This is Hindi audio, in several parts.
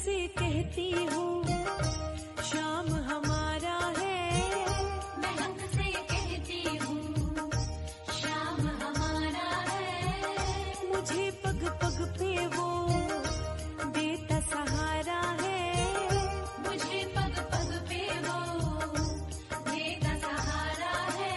से कहती हूँ शाम हमारा है। महक से कहती हूँ शाम हमारा है। मुझे पग पग पे वो देता सहारा है। मुझे पग पग पे वो देता सहारा है।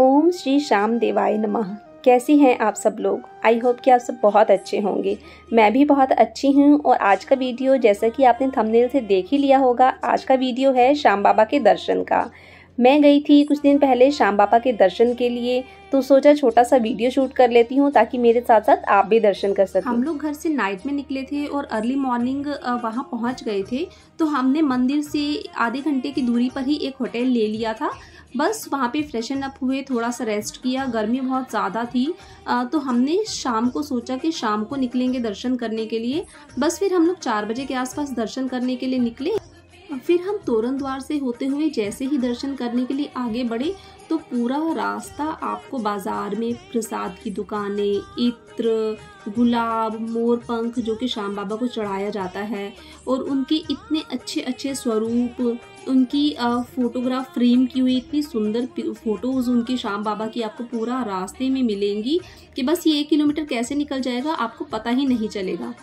ओम श्री श्याम देवाय नमः। कैसी हैं आप सब लोग? आई होप कि आप सब बहुत अच्छे होंगे। मैं भी बहुत अच्छी हूँ और आज का वीडियो जैसा कि आपने थंबनेल से देख ही लिया होगा, आज का वीडियो है श्याम बाबा के दर्शन का। मैं गई थी कुछ दिन पहले श्याम बाबा के दर्शन के लिए तो सोचा छोटा सा वीडियो शूट कर लेती हूँ ताकि मेरे साथ साथ आप भी दर्शन कर सकें। हम लोग घर से नाइट में निकले थे और अर्ली मॉर्निंग वहाँ पहुँच गए थे तो हमने मंदिर से आधे घंटे की दूरी पर ही एक होटल ले लिया था। बस वहाँ पे फ्रेशन अप हुए, थोड़ा सा रेस्ट किया, गर्मी बहुत ज़्यादा थी तो हमने शाम को सोचा कि शाम को निकलेंगे दर्शन करने के लिए। बस फिर हम लोग चार बजे के आसपास दर्शन करने के लिए निकले। फिर हम तोरण द्वार से होते हुए जैसे ही दर्शन करने के लिए आगे बढ़े तो पूरा रास्ता आपको बाज़ार में प्रसाद की दुकानें, इत्र, गुलाब, मोर पंख जो कि श्याम बाबा को चढ़ाया जाता है और उनके इतने अच्छे अच्छे स्वरूप, उनकी फोटोग्राफ फ्रेम की हुई इतनी सुंदर फ़ोटोज़ उनकी श्याम बाबा की आपको पूरा रास्ते में मिलेंगी कि बस ये एक किलोमीटर कैसे निकल जाएगा, आपको पता ही नहीं चलेगा।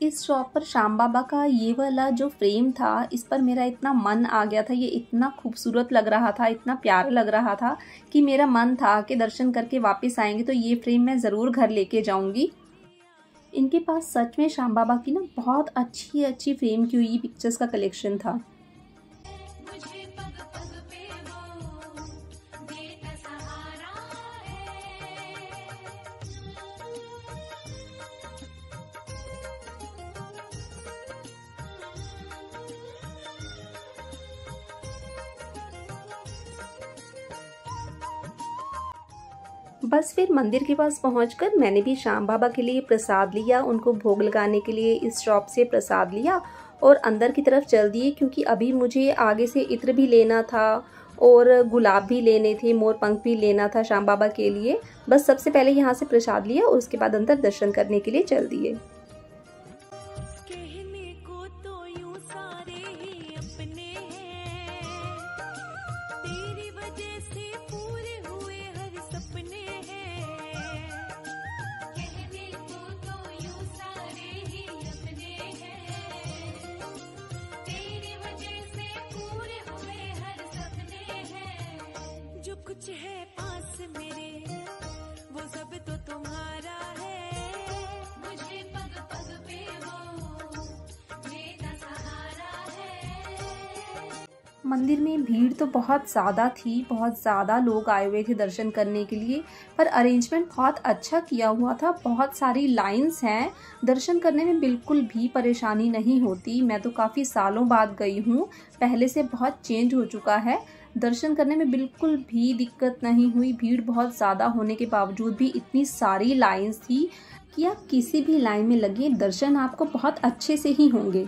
इस शॉप पर श्याम बाबा का ये वाला जो फ्रेम था, इस पर मेरा इतना मन आ गया था, ये इतना खूबसूरत लग रहा था, इतना प्यारा लग रहा था कि मेरा मन था कि दर्शन करके वापस आएँगे तो ये फ्रेम मैं ज़रूर घर लेके जाऊँगी। इनके पास सच में श्याम बाबा की ना बहुत अच्छी अच्छी फ्रेम की हुई पिक्चर्स का कलेक्शन था। बस फिर मंदिर के पास पहुंचकर मैंने भी श्याम बाबा के लिए प्रसाद लिया, उनको भोग लगाने के लिए इस शॉप से प्रसाद लिया और अंदर की तरफ़ चल दिए क्योंकि अभी मुझे आगे से इत्र भी लेना था और गुलाब भी लेने थे, मोर पंख भी लेना था श्याम बाबा के लिए। बस सबसे पहले यहाँ से प्रसाद लिया और उसके बाद अंदर दर्शन करने के लिए चल दिए। कुछ है पास मेरे वो सब तो तुम्हारा है। मुझे पग पग पे वो देता सहारा है। मंदिर में भीड़ तो बहुत ज़्यादा थी बहुत ज़्यादा लोग आए हुए थे दर्शन करने के लिए पर अरेंजमेंट बहुत अच्छा किया हुआ था बहुत सारी लाइंस हैं। दर्शन करने में बिल्कुल भी परेशानी नहीं होती। मैं तो काफ़ी सालों बाद गई हूँ पहले से बहुत चेंज हो चुका है। दर्शन करने में बिल्कुल भी दिक्कत नहीं हुई। भीड़ बहुत ज़्यादा होने के बावजूद भी इतनी सारी लाइन्स थी कि आप किसी भी लाइन में लगे, दर्शन आपको बहुत अच्छे से ही होंगे।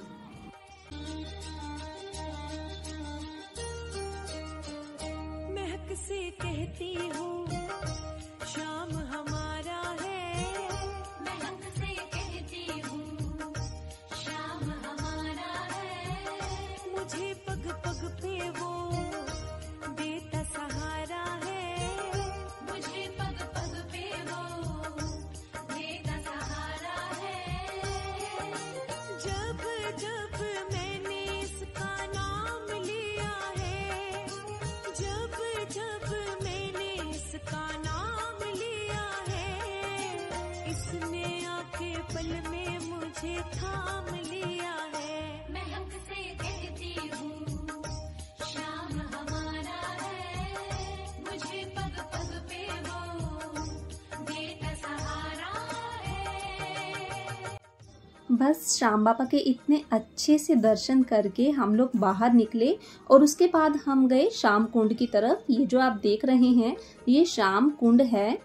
बस श्याम बाबा के इतने अच्छे से दर्शन करके हम लोग बाहर निकले और उसके बाद हम गए श्याम कुंड की तरफ़। ये जो आप देख रहे हैं, ये श्याम कुंड है।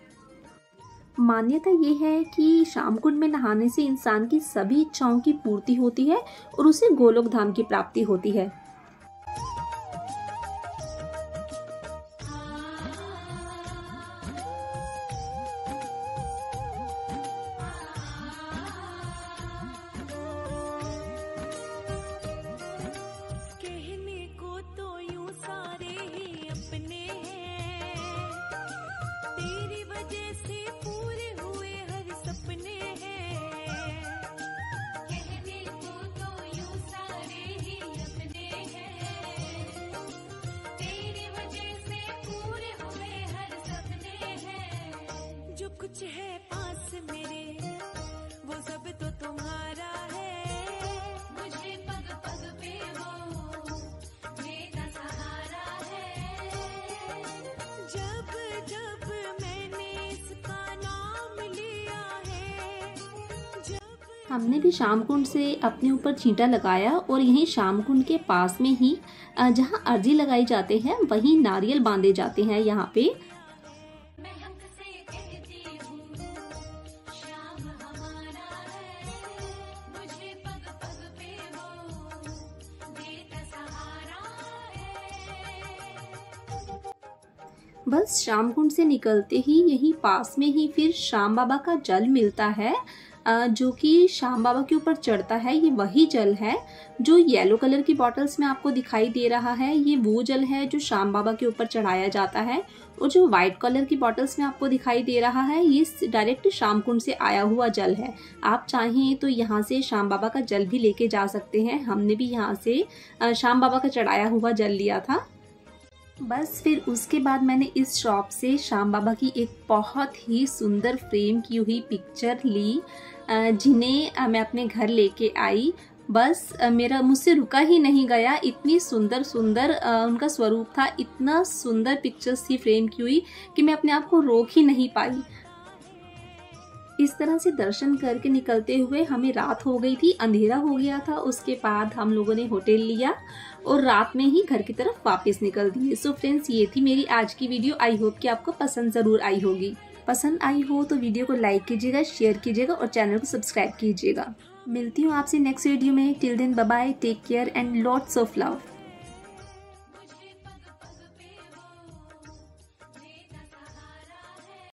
मान्यता ये है कि श्याम कुंड में नहाने से इंसान की सभी इच्छाओं की पूर्ति होती है और उसे गोलोक धाम की प्राप्ति होती है। कुछ है पास मेरे, वो सब तो तुम्हारा है। मुझे पग पग पे वो मेरा सहारा है। जब जब मैंने इसका नाम लिया है, जब हमने भी शाम कुंड से अपने ऊपर छींटा लगाया और यहीं शाम कुंड के पास में ही जहाँ अर्जी लगाई जाते हैं, वहीं नारियल बांधे जाते हैं यहाँ पे। बस शाम कुंड से निकलते ही यहीं पास में ही फिर श्याम बाबा का जल मिलता है जो कि श्याम बाबा के ऊपर चढ़ता है। ये वही जल है जो येलो कलर की बॉटल्स में आपको दिखाई दे रहा है। ये वो जल है जो शाम बाबा के ऊपर चढ़ाया जाता है और जो व्हाइट कलर की बॉटल्स में आपको दिखाई दे रहा है, ये डायरेक्ट शाम कुंड से आया हुआ जल है। आप चाहें तो यहाँ से श्याम बाबा का जल भी लेके जा सकते हैं। हमने भी यहाँ से शाम बाबा का चढ़ाया हुआ जल लिया था। बस फिर उसके बाद मैंने इस शॉप से श्याम बाबा की एक बहुत ही सुंदर फ्रेम की हुई पिक्चर ली जिन्हें मैं अपने घर लेके आई। बस मेरा मुझसे रुका ही नहीं गया। इतनी सुंदर सुंदर उनका स्वरूप था। इतना सुंदर पिक्चर्स थी फ्रेम की हुई कि मैं अपने आप को रोक ही नहीं पाई। इस तरह से दर्शन करके निकलते हुए हमें रात हो गई थी, अंधेरा हो गया था। उसके बाद हम लोगों ने होटल लिया और रात में ही घर की तरफ़ वापस निकल दिए। सो फ्रेंड्स ये थी मेरी आज की वीडियो। आई होप कि आपको पसंद ज़रूर आई होगी। पसंद आई हो तो वीडियो को लाइक कीजिएगा शेयर कीजिएगा और चैनल को सब्सक्राइब कीजिएगा। मिलती हूँ आपसे नेक्स्ट वीडियो में। Till then bye take care and lots of love